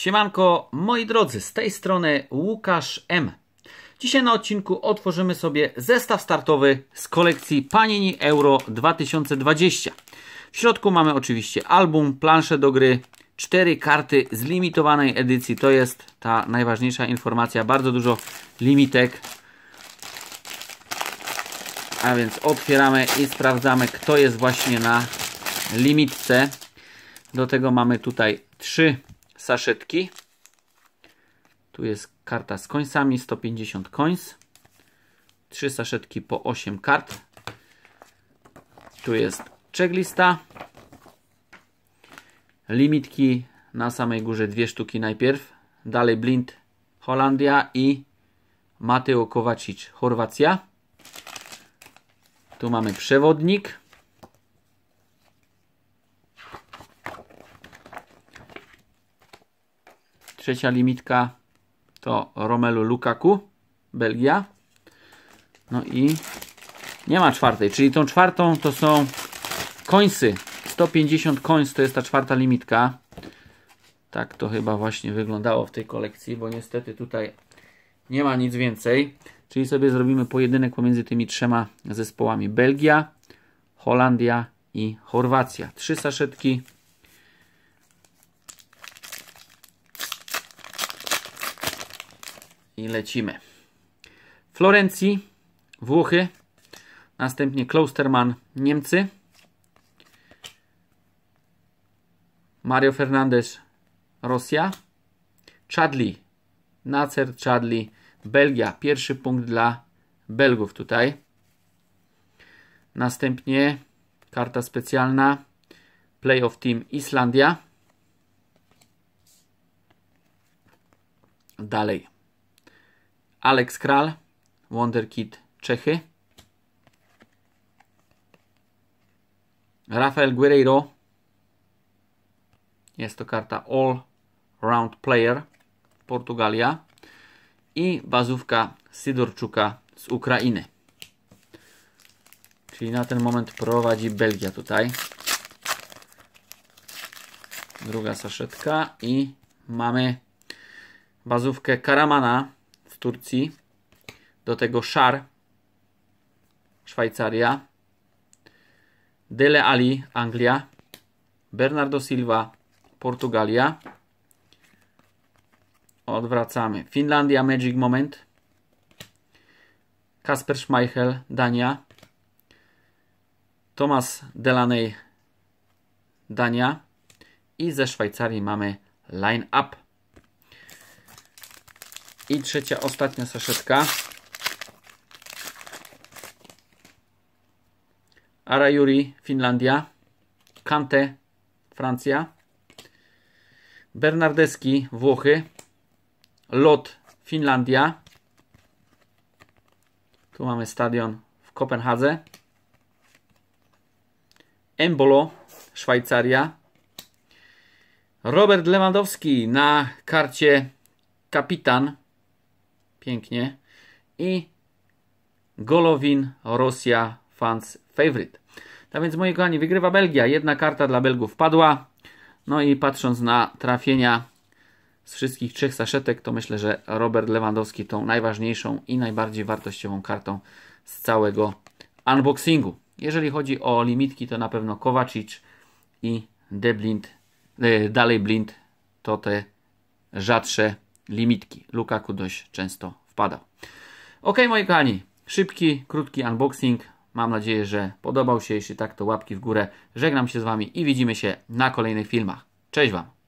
Siemanko, moi drodzy, z tej strony Łukasz M. Dzisiaj na odcinku otworzymy sobie zestaw startowy z kolekcji Panini Euro 2020. W środku mamy oczywiście album, plansze do gry, cztery karty z limitowanej edycji. To jest ta najważniejsza informacja, bardzo dużo limitek. A więc otwieramy i sprawdzamy, kto jest właśnie na limitce. Do tego mamy tutaj trzy saszetki. Tu jest karta z końcami, 150 coins. Trzy saszetki po 8 kart. Tu jest checklista. Limitki na samej górze dwie sztuki najpierw. Dalej Blind Holandia i Mateo Kovacic Chorwacja. Tu mamy przewodnik. Trzecia limitka to Romelu Lukaku, Belgia. No i nie ma czwartej, czyli tą czwartą to są końsy. 150 coins to jest ta czwarta limitka. Tak to chyba właśnie wyglądało w tej kolekcji, bo niestety tutaj nie ma nic więcej. Czyli sobie zrobimy pojedynek pomiędzy tymi trzema zespołami. Belgia, Holandia i Chorwacja. Trzy saszetki. I lecimy. Florencji, Włochy. Następnie Klosterman, Niemcy. Mario Fernandez, Rosja. Chadli, Nacer Chadli, Belgia. Pierwszy punkt dla Belgów tutaj. Następnie karta specjalna Playoff Team Islandia. Dalej. Alex Kral, Wonderkid Czechy. Rafael Guerreiro. Jest to karta All Round Player Portugalia. I bazówka Sydorczuka z Ukrainy. Czyli na ten moment prowadzi Belgia tutaj. Druga saszetka i mamy bazówkę Karamana Turcji. Do tego Szar Szwajcaria. Dele Ali Anglia. Bernardo Silva Portugalia. Odwracamy. Finlandia Magic Moment. Kasper Schmeichel Dania. Thomas Delaney Dania. I ze Szwajcarii mamy Line Up. I trzecia, ostatnia saszetka. Arayuri, Finlandia. Kante, Francja. Bernardeschi, Włochy. Lot, Finlandia. Tu mamy stadion w Kopenhadze. Embolo, Szwajcaria. Robert Lewandowski na karcie kapitan. Pięknie. I Golowin, Rosja, fans favorite. Tak więc, moi kochani, wygrywa Belgia. Jedna karta dla Belgów padła. No i patrząc na trafienia z wszystkich trzech saszetek, to myślę, że Robert Lewandowski tą najważniejszą i najbardziej wartościową kartą z całego unboxingu. Jeżeli chodzi o limitki, to na pewno Kovacic i De Blind, e, dalej Blind to te rzadsze limitki. Lukaku dość często wpadał. Ok, moi kochani, szybki, krótki unboxing. Mam nadzieję, że podobał się. Jeśli tak, to łapki w górę. Żegnam się z Wami i widzimy się na kolejnych filmach. Cześć Wam!